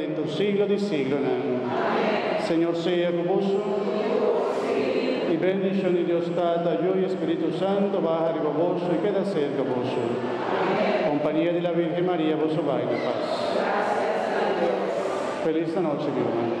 dentro siglo di siglo. Amen. Señor sea convosco. Y bendición de Dios Tata, yo y Espíritu Santo, baja de vos y queda cerca vos. Compañía de la Virgen María, vos vai na paz. Feliz noche, hermano.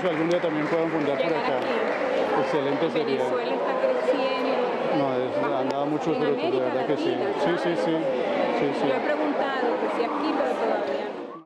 Que algún día también puedan fundar por acá. aquí. Excelente sería. Venezuela está creciendo. No, es, han dado muchos frutos, de verdad que sí. Sí, sí, sí. sí, sí. Yo he preguntado que si aquí, pero todavía